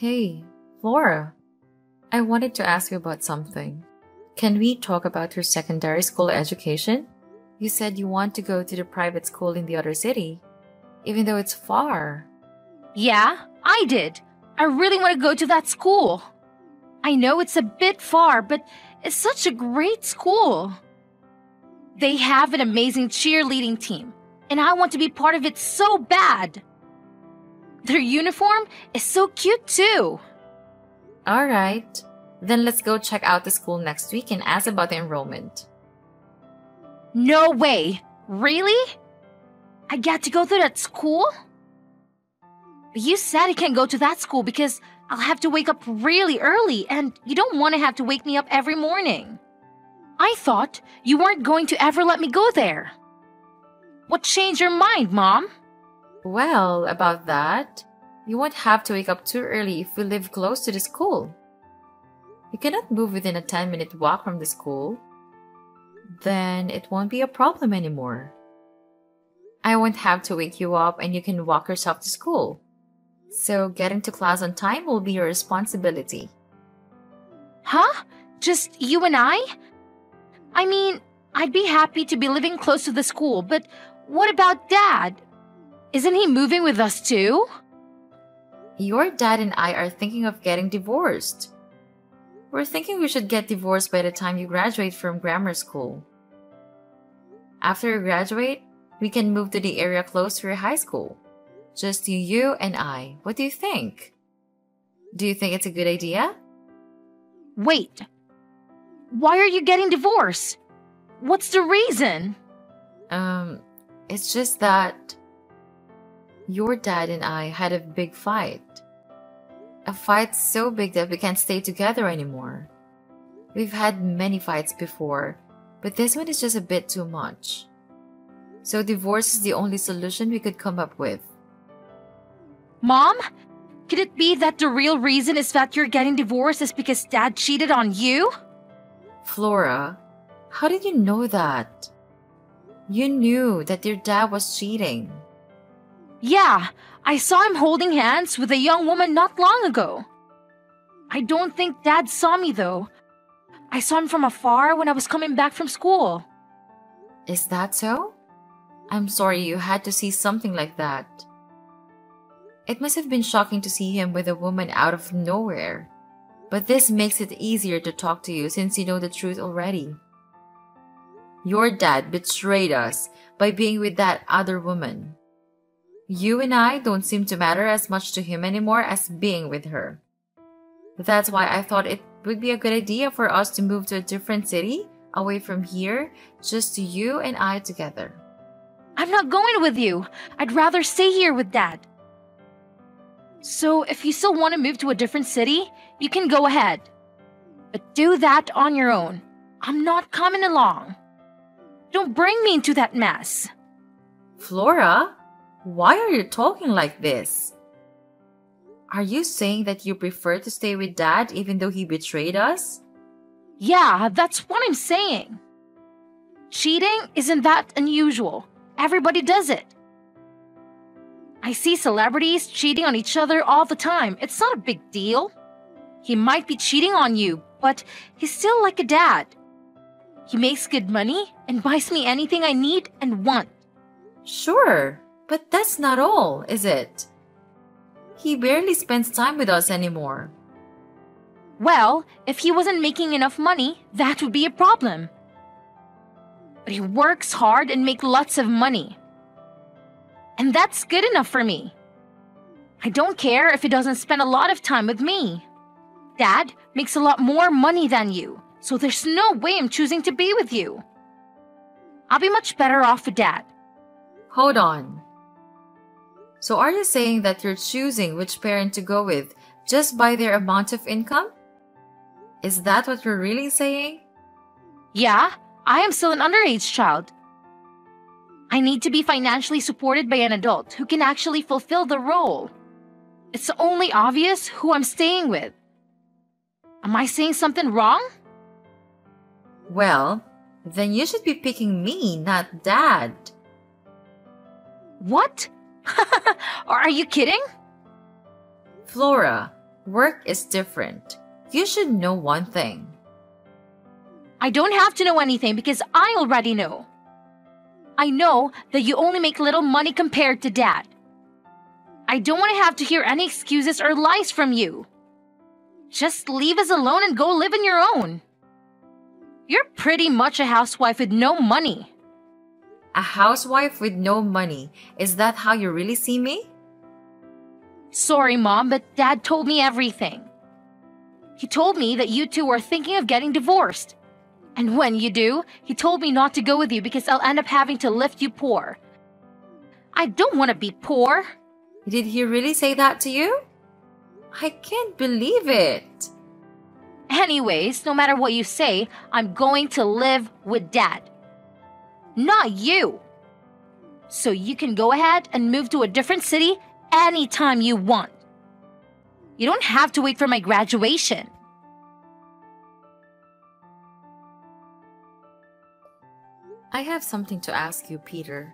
Hey, Laura. I wanted to ask you about something. Can we talk about your secondary school education? You said you want to go to the private school in the other city, even though it's far. Yeah, I did. I really want to go to that school. I know it's a bit far, but it's such a great school. They have an amazing cheerleading team, and I want to be part of it so bad. Their uniform is so cute too. Alright, then let's go check out the school next week and ask about the enrollment. No way. Really? I got to go to that school? But you said I can't go to that school because I'll have to wake up really early and you don't want to have to wake me up every morning. I thought you weren't going to ever let me go there. What changed your mind, Mom? Well, about that, you won't have to wake up too early if we live close to the school. You cannot move within a 10 minute walk from the school. Then it won't be a problem anymore. I won't have to wake you up and you can walk yourself to school. So getting to class on time will be your responsibility. Huh? Just you and I? I mean, I'd be happy to be living close to the school, but what about Dad? Isn't he moving with us too? Your dad and I are thinking of getting divorced. We're thinking we should get divorced by the time you graduate from grammar school. After you graduate, we can move to the area close to your high school. Just you and I. What do you think? Do you think it's a good idea? Wait. Why are you getting divorced? What's the reason? Um, it's just that your dad and I had a big fight. A fight so big that we can't stay together anymore. We've had many fights before, but this one is just a bit too much. So divorce is the only solution we could come up with. Mom? Could it be that the real reason is that you're getting divorced is because dad cheated on you? Flora, how did you know that? You knew that your dad was cheating. Yeah, I saw him holding hands with a young woman not long ago. I don't think dad saw me though. I saw him from afar when I was coming back from school. Is that so? I'm sorry you had to see something like that. It must have been shocking to see him with a woman out of nowhere. But this makes it easier to talk to you since you know the truth already. Your dad betrayed us by being with that other woman. You and I don't seem to matter as much to him anymore as being with her. That's why I thought it would be a good idea for us to move to a different city, away from here, just you and I together. I'm not going with you. I'd rather stay here with Dad. So, if you still want to move to a different city, you can go ahead. But do that on your own. I'm not coming along. Don't bring me into that mess. Flora, why are you talking like this? Are you saying that you prefer to stay with Dad even though he betrayed us? Yeah, that's what I'm saying. Cheating isn't that unusual. Everybody does it. I see celebrities cheating on each other all the time. It's not a big deal. He might be cheating on you, but he's still like a dad. He makes good money and buys me anything I need and want. Sure, but that's not all, is it? He barely spends time with us anymore. Well, if he wasn't making enough money, that would be a problem. But he works hard and makes lots of money. And that's good enough for me. I don't care if he doesn't spend a lot of time with me. Dad makes a lot more money than you, so there's no way I'm choosing to be with you. I'll be much better off with Dad. Hold on. So are you saying that you're choosing which parent to go with just by their amount of income? Is that what you're really saying? Yeah, I am still an underage child. I need to be financially supported by an adult who can actually fulfill the role. It's only obvious who I'm staying with. Am I saying something wrong? Well, then you should be picking me, not Dad. What? Are you kidding? Flora, Work is different. You should know one thing. I don't have to know anything because I already know. I know that you only make little money compared to dad. I don't want to have to hear any excuses or lies from you. Just leave us alone and go live on your own. You're pretty much a housewife with no money. A housewife with no money. Is that how you really see me? Sorry, Mom, but Dad told me everything. He told me that you two are thinking of getting divorced. And when you do, he told me not to go with you because I'll end up having to lift you poor. I don't want to be poor. Did he really say that to you? I can't believe it. Anyways, no matter what you say, I'm going to live with Dad. Not you. So you can go ahead and move to a different city anytime you want. You don't have to wait for my graduation. I have something to ask you, Peter.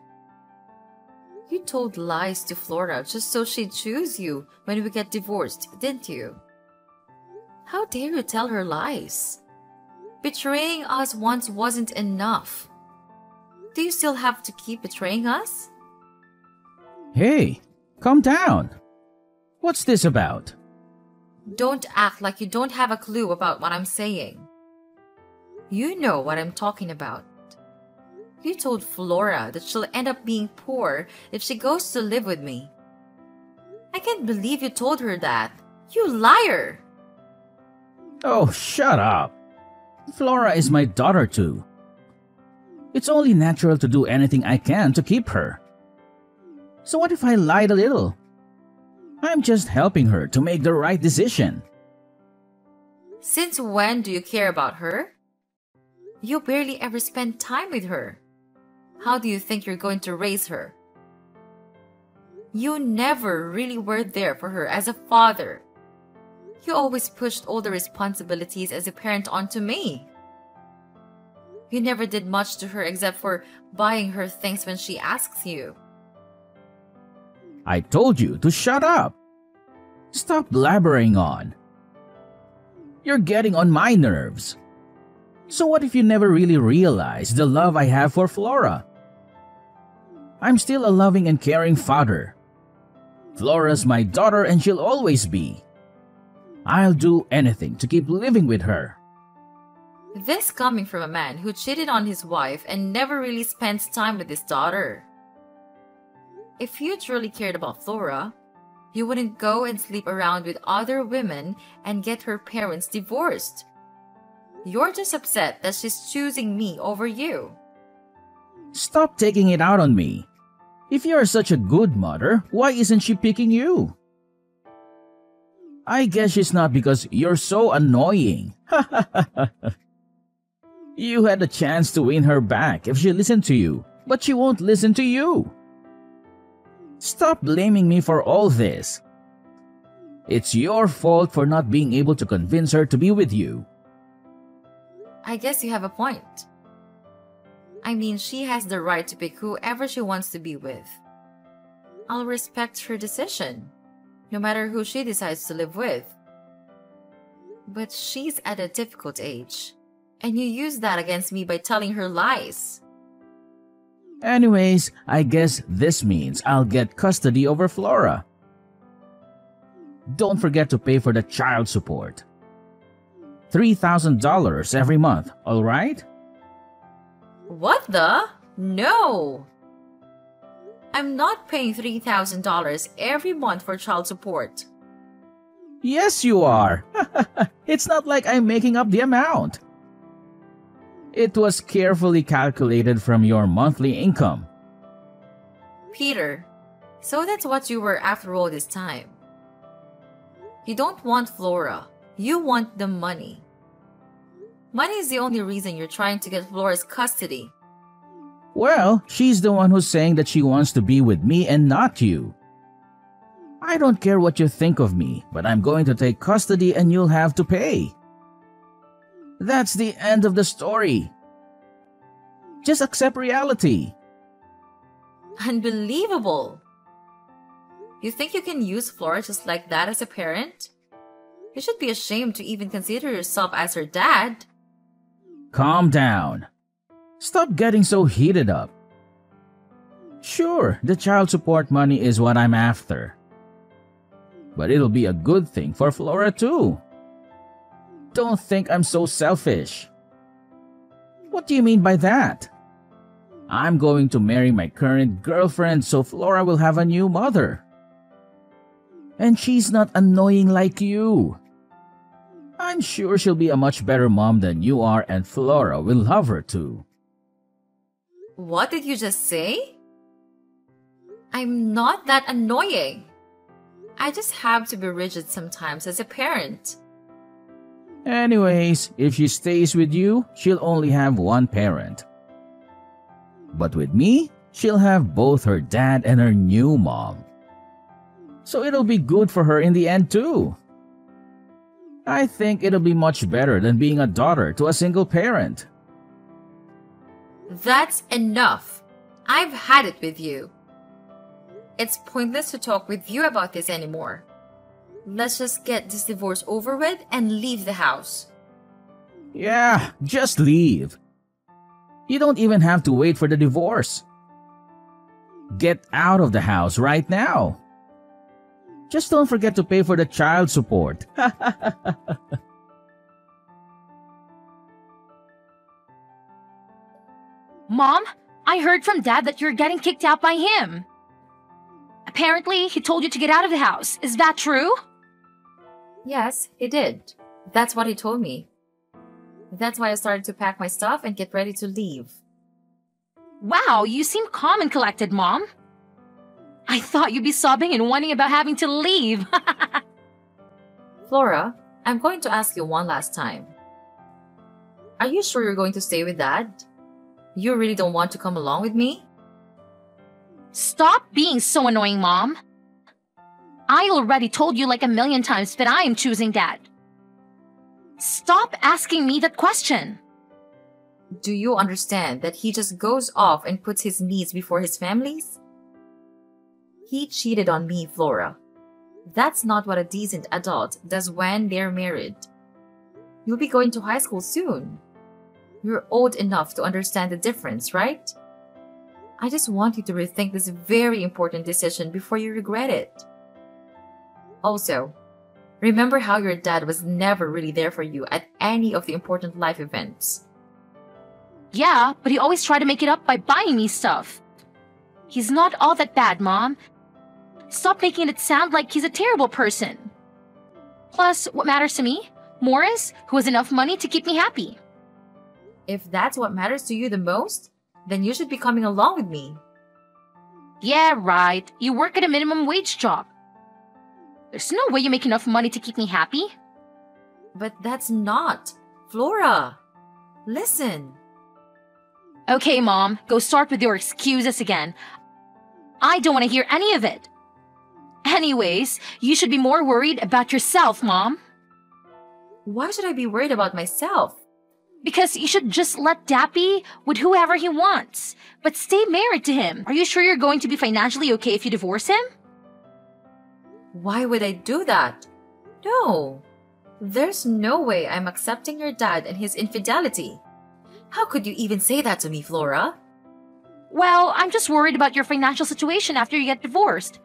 You told lies to Flora just so she'd choose you when we get divorced, didn't you? How dare you tell her lies? Betraying us once wasn't enough. Do you still have to keep betraying us? Hey, calm down. What's this about? Don't act like you don't have a clue about what I'm saying. You know what I'm talking about. You told Flora that she'll end up being poor if she goes to live with me. I can't believe you told her that. You liar! Oh, shut up. Flora is my daughter, too. It's only natural to do anything I can to keep her. So, what if I lied a little? I'm just helping her to make the right decision. Since when do you care about her? You barely ever spend time with her. How do you think you're going to raise her? You never really were there for her as a father. You always pushed all the responsibilities as a parent onto me. You never did much to her except for buying her things when she asks you. I told you to shut up. Stop blabbering on. You're getting on my nerves. So, what if you never really realized the love I have for Flora? I'm still a loving and caring father. Flora's my daughter and she'll always be. I'll do anything to keep living with her. This coming from a man who cheated on his wife and never really spends time with his daughter. If you truly cared about Flora, you wouldn't go and sleep around with other women and get her parents divorced. You're just upset that she's choosing me over you. Stop taking it out on me. If you are such a good mother, why isn't she picking you? I guess she's not because you're so annoying. you had a chance to win her back if she listened to you, but she won't listen to you. Stop blaming me for all this. It's your fault for not being able to convince her to be with you. I guess you have a point. I mean, she has the right to pick whoever she wants to be with. I'll respect her decision, no matter who she decides to live with. But she's at a difficult age, and you use that against me by telling her lies. Anyways, I guess this means I'll get custody over Flora. Don't forget to pay for the child support. $3,000 every month, alright? What the? No! I'm not paying $3,000 every month for child support. Yes, you are. it's not like I'm making up the amount. It was carefully calculated from your monthly income. Peter, so that's what you were after all this time. You don't want Flora. You want the money. Money is the only reason you're trying to get Flora's custody. Well, she's the one who's saying that she wants to be with me and not you. I don't care what you think of me, but I'm going to take custody and you'll have to pay. That's the end of the story. Just accept reality. Unbelievable! You think you can use Flora just like that as a parent? You should be ashamed to even consider yourself as her dad. Calm down. Stop getting so heated up. Sure, the child support money is what I'm after. But it'll be a good thing for Flora too. Don't think I'm so selfish. What do you mean by that? I'm going to marry my current girlfriend so Flora will have a new mother. And she's not annoying like you. I'm sure she'll be a much better mom than you are and Flora will love her too. What did you just say? I'm not that annoying. I just have to be rigid sometimes as a parent. Anyways, if she stays with you, she'll only have one parent. But with me, she'll have both her dad and her new mom. So it'll be good for her in the end too. I think it'll be much better than being a daughter to a single parent. That's enough. I've had it with you. It's pointless to talk with you about this anymore. Let's just get this divorce over with and leave the house. Yeah, just leave. You don't even have to wait for the divorce. Get out of the house right now. Just don't forget to pay for the child support. Mom, I heard from Dad that you're getting kicked out by him. Apparently, he told you to get out of the house. Is that true? Yes, he did. That's what he told me. That's why I started to pack my stuff and get ready to leave. Wow, you seem calm and collected, Mom. I thought you'd be sobbing and whining about having to leave. Flora, I'm going to ask you one last time. Are you sure you're going to stay with Dad? You really don't want to come along with me? Stop being so annoying, Mom. I already told you like a million times that I am choosing Dad. Stop asking me that question. Do you understand that he just goes off and puts his needs before his family's? He cheated on me, Flora. That's not what a decent adult does when they're married. You'll be going to high school soon. You're old enough to understand the difference, right? I just want you to rethink this very important decision before you regret it. Also, remember how your dad was never really there for you at any of the important life events. Yeah, but he always tried to make it up by buying me stuff. He's not all that bad, Mom. Stop making it sound like he's a terrible person. Plus, what matters to me? Morris, who has enough money to keep me happy. If that's what matters to you the most, then you should be coming along with me. Yeah, right. You work at a minimum wage job. There's no way you make enough money to keep me happy. But that's not. Flora, listen. Okay, Mom, go start with your excuses again. I don't want to hear any of it. Anyways, you should be more worried about yourself, Mom. Why should I be worried about myself? Because you should just let Dappy with whoever he wants, but stay married to him. Are you sure you're going to be financially okay if you divorce him? Why would I do that? No. There's no way I'm accepting your dad and his infidelity. How could you even say that to me, Flora? Well, I'm just worried about your financial situation after you get divorced.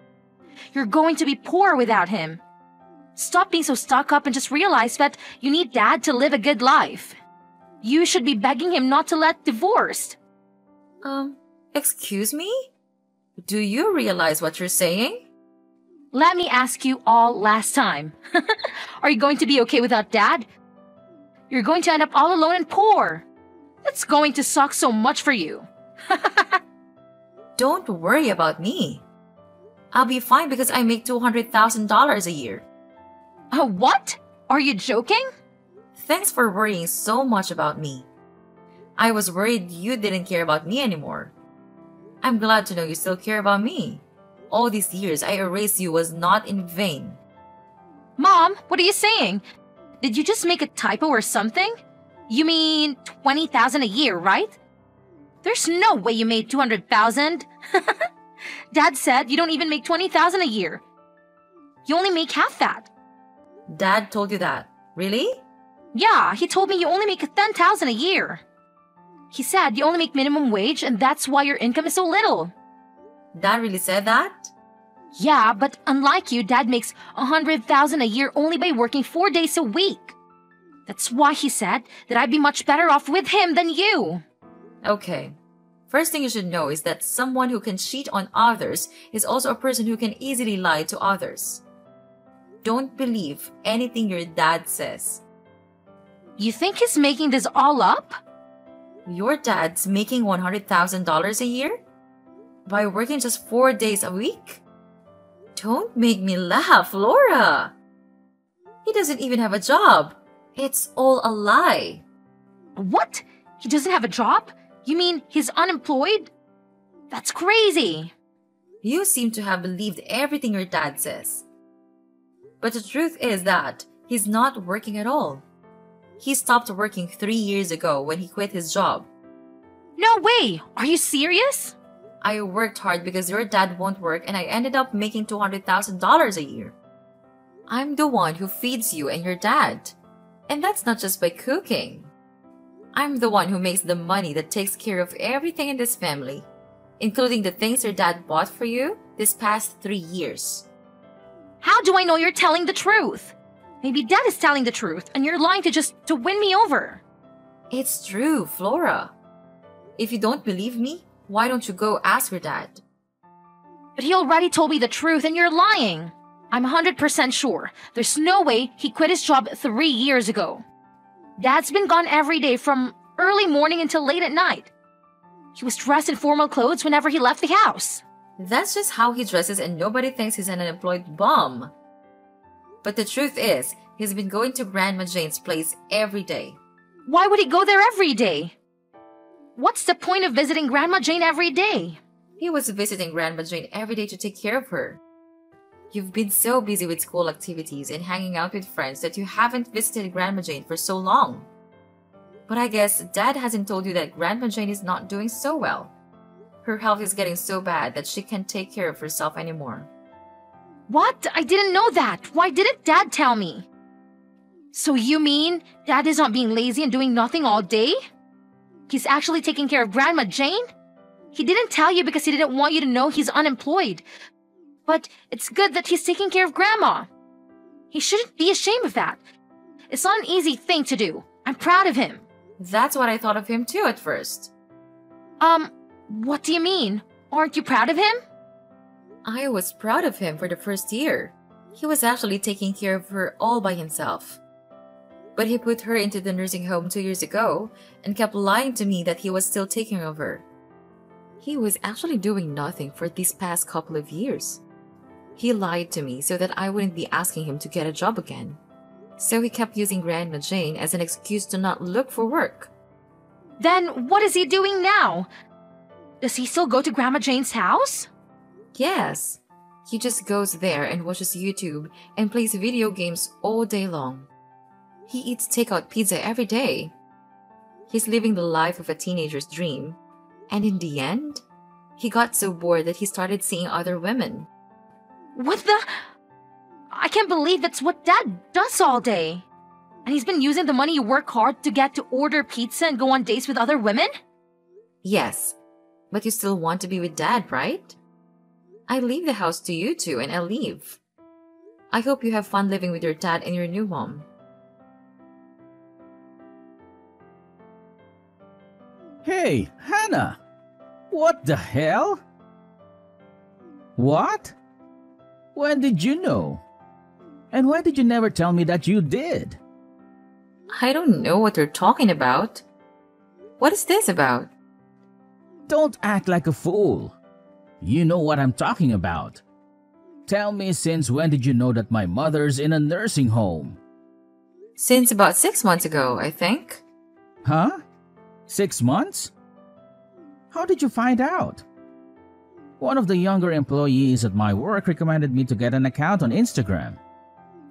You're going to be poor without him. Stop being so stuck up and just realize that you need dad to live a good life. You should be begging him not to let divorced. Um, excuse me? Do you realize what you're saying? Let me ask you all last time. Are you going to be okay without dad? You're going to end up all alone and poor. That's going to suck so much for you. Don't worry about me. I'll be fine because I make $200,000 a year. Uh, what? Are you joking? Thanks for worrying so much about me. I was worried you didn't care about me anymore. I'm glad to know you still care about me. All these years I erased you was not in vain. Mom, what are you saying? Did you just make a typo or something? You mean 20,000 a year, right? There's no way you made 200,000. Dad said you don't even make 20,000 a year. You only make half that. Dad told you that. Really? Yeah, he told me you only make 10,000 a year. He said you only make minimum wage and that's why your income is so little. Dad really said that? Yeah, but unlike you, Dad makes a 100,000 a year only by working 4 days a week. That's why he said that I'd be much better off with him than you. Okay. First thing you should know is that someone who can cheat on others is also a person who can easily lie to others. Don't believe anything your dad says. You think he's making this all up? Your dad's making $100,000 a year? By working just four days a week? Don't make me laugh, Laura! He doesn't even have a job. It's all a lie. What? He doesn't have a job? You mean he's unemployed? That's crazy. You seem to have believed everything your dad says. But the truth is that he's not working at all. He stopped working three years ago when he quit his job. No way! Are you serious? I worked hard because your dad won't work and I ended up making $200,000 a year. I'm the one who feeds you and your dad. And that's not just by cooking. I'm the one who makes the money that takes care of everything in this family, including the things your dad bought for you this past three years. How do I know you're telling the truth? Maybe dad is telling the truth and you're lying to just to win me over. It's true, Flora. If you don't believe me, why don't you go ask your dad? But he already told me the truth and you're lying. I'm 100% sure. There's no way he quit his job three years ago. Dad's been gone every day from early morning until late at night. He was dressed in formal clothes whenever he left the house. That's just how he dresses, and nobody thinks he's an unemployed bum. But the truth is, he's been going to Grandma Jane's place every day. Why would he go there every day? What's the point of visiting Grandma Jane every day? He was visiting Grandma Jane every day to take care of her. You've been so busy with school activities and hanging out with friends that you haven't visited Grandma Jane for so long. But I guess Dad hasn't told you that Grandma Jane is not doing so well. Her health is getting so bad that she can't take care of herself anymore. What? I didn't know that. Why didn't Dad tell me? So you mean Dad is not being lazy and doing nothing all day? He's actually taking care of Grandma Jane? He didn't tell you because he didn't want you to know he's unemployed. But it's good that he's taking care of Grandma. He shouldn't be ashamed of that. It's not an easy thing to do. I'm proud of him. That's what I thought of him too at first. Um, what do you mean? Aren't you proud of him? I was proud of him for the first year. He was actually taking care of her all by himself. But he put her into the nursing home two years ago and kept lying to me that he was still taking of her. He was actually doing nothing for these past couple of years. He lied to me so that I wouldn't be asking him to get a job again. So he kept using Grandma Jane as an excuse to not look for work. Then what is he doing now? Does he still go to Grandma Jane's house? Yes. He just goes there and watches YouTube and plays video games all day long. He eats takeout pizza every day. He's living the life of a teenager's dream. And in the end, he got so bored that he started seeing other women. What the? I can't believe that's what Dad does all day. And he's been using the money you work hard to get to order pizza and go on dates with other women? Yes, but you still want to be with Dad, right? I leave the house to you two and I leave. I hope you have fun living with your dad and your new mom. Hey, Hannah! What the hell? What? When did you know? And why did you never tell me that you did? I don't know what you're talking about. What is this about? Don't act like a fool. You know what I'm talking about. Tell me since when did you know that my mother's in a nursing home? Since about six months ago, I think. Huh? Six months? How did you find out? One of the younger employees at my work recommended me to get an account on Instagram.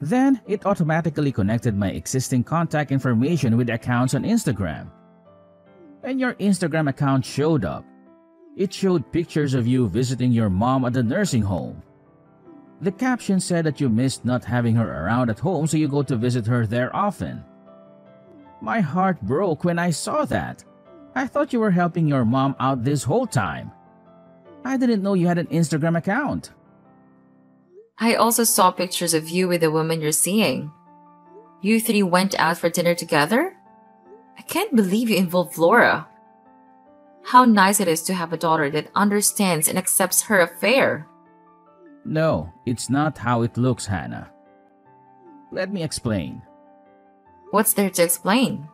Then it automatically connected my existing contact information with accounts on Instagram. And your Instagram account showed up. It showed pictures of you visiting your mom at the nursing home. The caption said that you missed not having her around at home, so you go to visit her there often. My heart broke when I saw that. I thought you were helping your mom out this whole time. I didn't know you had an Instagram account. I also saw pictures of you with the woman you're seeing. You three went out for dinner together? I can't believe you involved Laura. How nice it is to have a daughter that understands and accepts her affair. No, it's not how it looks, Hannah. Let me explain. What's there to explain?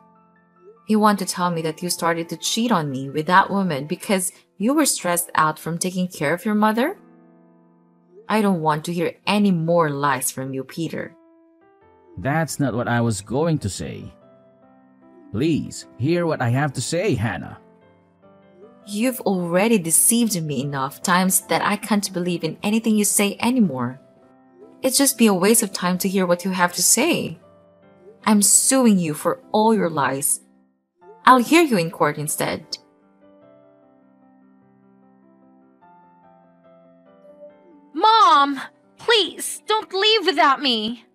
You want to tell me that you started to cheat on me with that woman because you were stressed out from taking care of your mother? I don't want to hear any more lies from you, Peter. That's not what I was going to say. Please, hear what I have to say, Hannah. You've already deceived me enough times that I can't believe in anything you say anymore. It'd just be a waste of time to hear what you have to say. I'm suing you for all your lies. I'll hear you in court instead. Mom! Please, don't leave without me.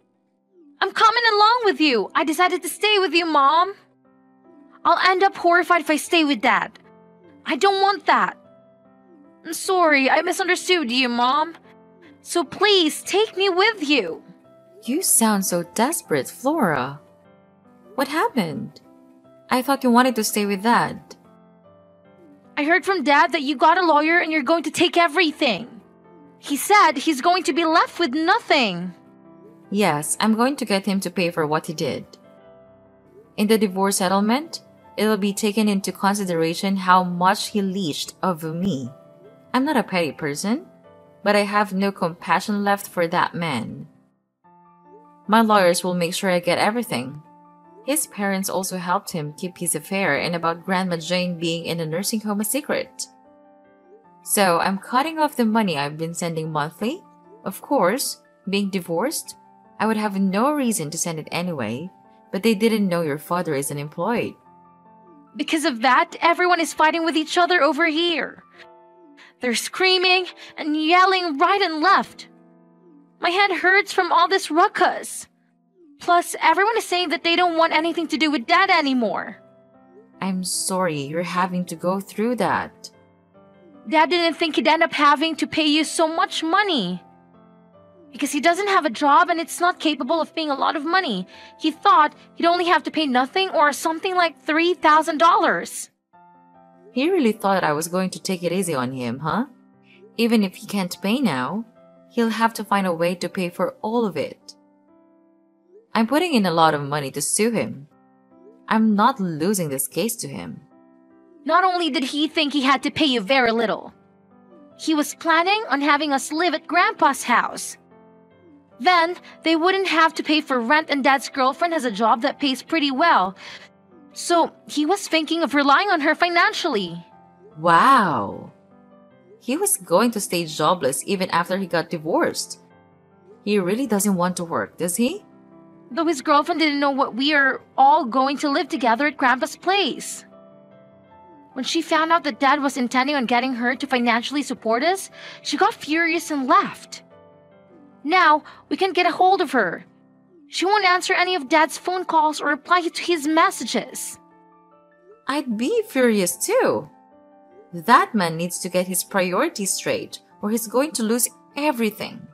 I'm coming along with you. I decided to stay with you, Mom. I'll end up horrified if I stay with Dad. I don't want that. I'm sorry, I misunderstood you, Mom. So please, take me with you. You sound so desperate, Flora. What happened? I thought you wanted to stay with Dad. I heard from Dad that you got a lawyer and you're going to take everything. He said he's going to be left with nothing. Yes, I'm going to get him to pay for what he did. In the divorce settlement, it'll be taken into consideration how much he leached of me. I'm not a petty person, but I have no compassion left for that man. My lawyers will make sure I get everything. His parents also helped him keep his affair and about Grandma Jane being in a nursing home a secret. So I'm cutting off the money I've been sending monthly. Of course, being divorced, I would have no reason to send it anyway, but they didn't know your father is unemployed. Because of that, everyone is fighting with each other over here. They're screaming and yelling right and left. My head hurts from all this ruckus. Plus, everyone is saying that they don't want anything to do with Dad anymore. I'm sorry you're having to go through that. Dad didn't think he'd end up having to pay you so much money. Because he doesn't have a job and it's not capable of paying a lot of money. He thought he'd only have to pay nothing or something like $3,000. He really thought I was going to take it easy on him, huh? Even if he can't pay now, he'll have to find a way to pay for all of it. I'm putting in a lot of money to sue him. I'm not losing this case to him. Not only did he think he had to pay you very little, he was planning on having us live at Grandpa's house. Then, they wouldn't have to pay for rent and Dad's girlfriend has a job that pays pretty well. So, he was thinking of relying on her financially. Wow. He was going to stay jobless even after he got divorced. He really doesn't want to work, does he? Though his girlfriend didn't know what we are all going to live together at Grandpa's place. When she found out that Dad was intending on getting her to financially support us, she got furious and left. Now, we can't get a hold of her. She won't answer any of Dad's phone calls or reply to his messages. I'd be furious too. That man needs to get his priorities straight, or he's going to lose everything.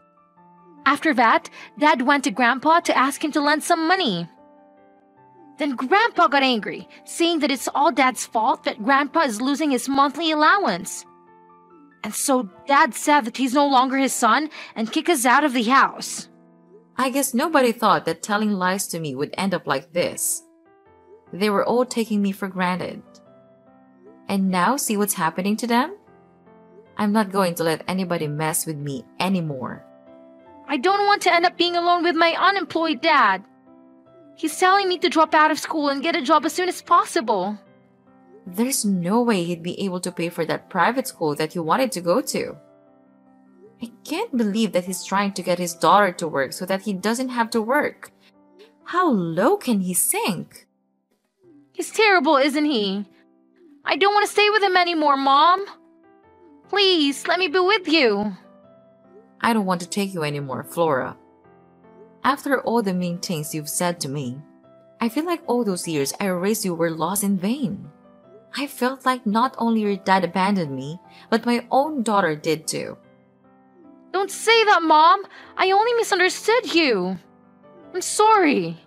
After that, Dad went to Grandpa to ask him to lend some money. Then Grandpa got angry, saying that it's all Dad's fault that Grandpa is losing his monthly allowance. And so Dad said that he's no longer his son and kick us out of the house. I guess nobody thought that telling lies to me would end up like this. They were all taking me for granted. And now see what's happening to them? I'm not going to let anybody mess with me anymore. I don't want to end up being alone with my unemployed dad. He's telling me to drop out of school and get a job as soon as possible. There's no way he'd be able to pay for that private school that he wanted to go to. I can't believe that he's trying to get his daughter to work so that he doesn't have to work. How low can he sink? He's terrible, isn't he? I don't want to stay with him anymore, Mom. Please, let me be with you. I don't want to take you anymore, Flora. After all the mean things you've said to me, I feel like all those years I raised you were lost in vain. I felt like not only your dad abandoned me, but my own daughter did too. Don't say that, Mom! I only misunderstood you. I'm sorry.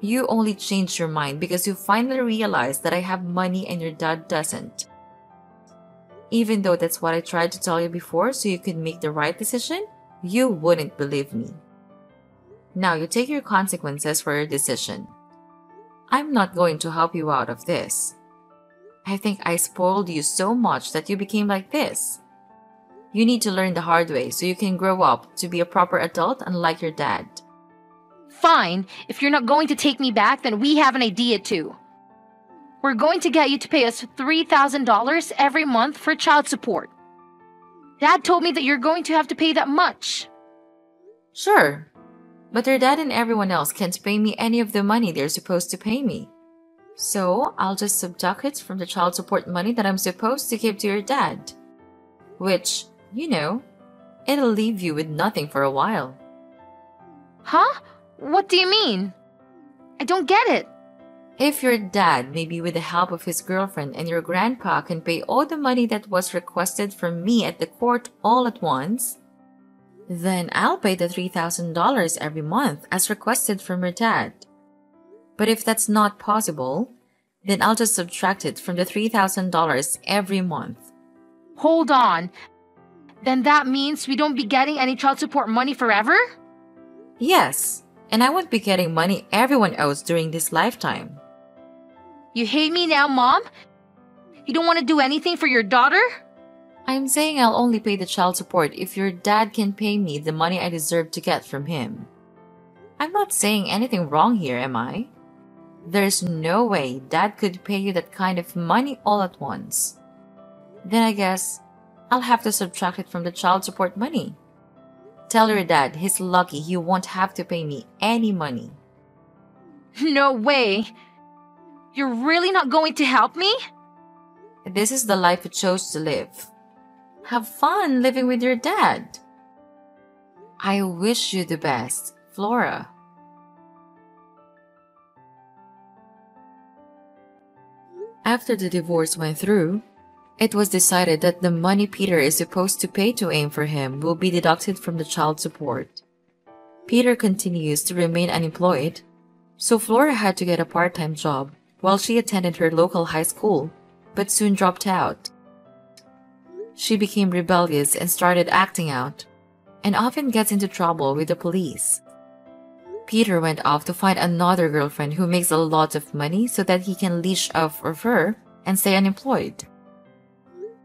You only changed your mind because you finally realized that I have money and your dad doesn't. Even though that's what I tried to tell you before so you could make the right decision, you wouldn't believe me. Now you take your consequences for your decision. I'm not going to help you out of this. I think I spoiled you so much that you became like this. You need to learn the hard way so you can grow up to be a proper adult unlike your dad. Fine, if you're not going to take me back, then we have an idea too. We're going to get you to pay us $3,000 every month for child support. Dad told me that you're going to have to pay that much. Sure, but your dad and everyone else can't pay me any of the money they're supposed to pay me. So I'll just subtract it from the child support money that I'm supposed to give to your dad. Which, you know, it'll leave you with nothing for a while. Huh? What do you mean? I don't get it. If your dad, maybe with the help of his girlfriend and your grandpa, can pay all the money that was requested from me at the court all at once, then I'll pay the $3,000 every month as requested from your dad. But if that's not possible, then I'll just subtract it from the $3,000 every month. Hold on. Then that means we don't be getting any child support money forever? Yes, and I won't be getting money everyone owes during this lifetime. You hate me now, Mom? You don't want to do anything for your daughter? I'm saying I'll only pay the child support if your dad can pay me the money I deserve to get from him. I'm not saying anything wrong here, am I? There's no way dad could pay you that kind of money all at once. Then I guess I'll have to subtract it from the child support money. Tell your dad he's lucky he won't have to pay me any money. No way. You're really not going to help me? This is the life you chose to live. Have fun living with your dad. I wish you the best, Flora. After the divorce went through, it was decided that the money Peter is supposed to pay to AIM for him will be deducted from the child support. Peter continues to remain unemployed, so Flora had to get a part-time job while she attended her local high school, but soon dropped out. She became rebellious and started acting out, and often gets into trouble with the police. Peter went off to find another girlfriend who makes a lot of money so that he can leash off of her and stay unemployed.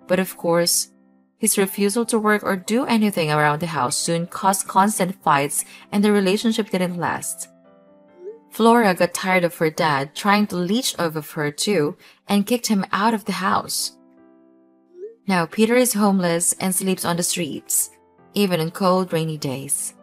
But of course, his refusal to work or do anything around the house soon caused constant fights and the relationship didn't last. Flora got tired of her dad trying to leech of her too and kicked him out of the house. Now Peter is homeless and sleeps on the streets, even on cold rainy days.